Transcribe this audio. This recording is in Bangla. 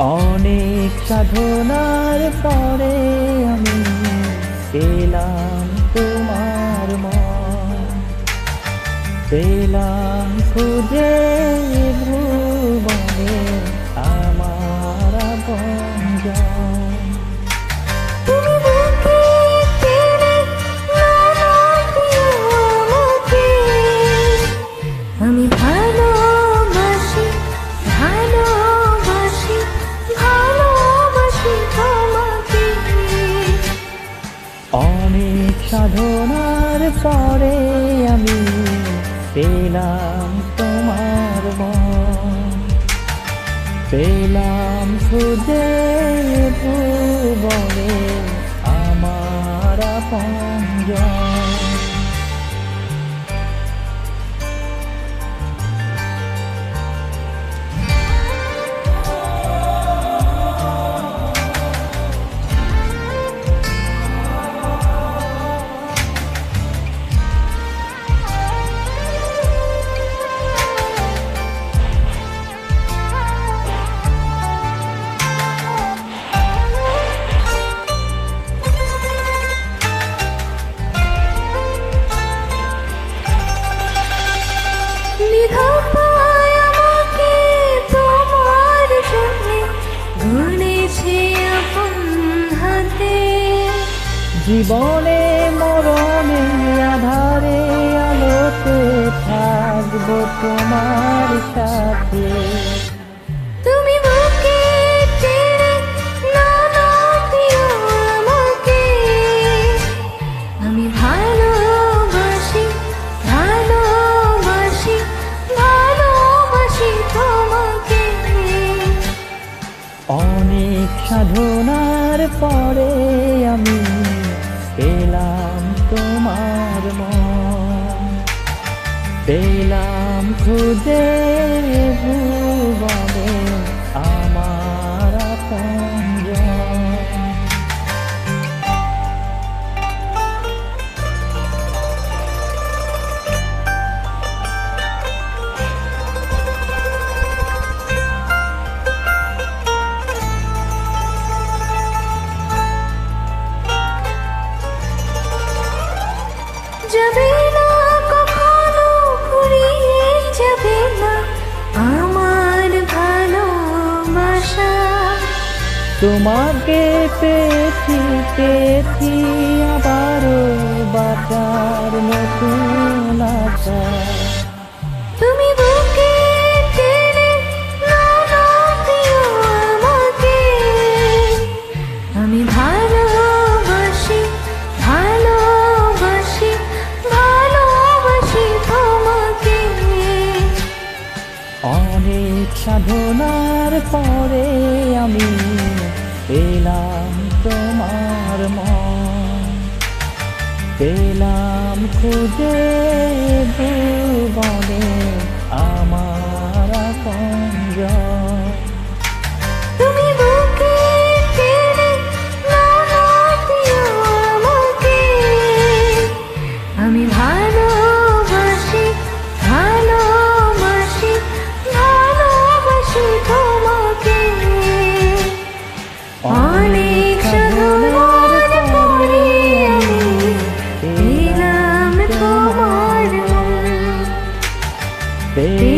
অনেক সাধনার পরে আমি পেলাম তোমার পেলাম খুঁজে ভুবনে পরে আমি পেলাম তোমার মন পেলাম খুঁজে ভুবনে আমার পঞ্জন জীবনে মরণে আধারে আলোতে থাকব তোমার সাথে। তুমি আমি ভালোবাসি অনেক সাধনার পরে আমি পেলাম তোমার মন পেলাম খুঁজে ভুবনে আমার পঞ্জন তোমাকে পেয়েছি পেয়েছি আবারও বাঁচার নতুন আশা। তুমি বুকে টেনে আমাকে। আমি ভালোবাসি ভালোবাসি ভালোবাসি তোমাকে। অনেক সাধনার পরে আমি পেলাম তোমার মন পেলাম খুঁজে ভুবনে আমার পঞ্জন baby.